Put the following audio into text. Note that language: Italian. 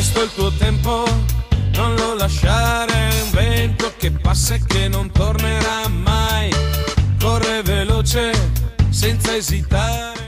questo è il tuo tempo, non lo lasciare, è un vento che passa e che non tornerà mai. Corre veloce, senza esitare.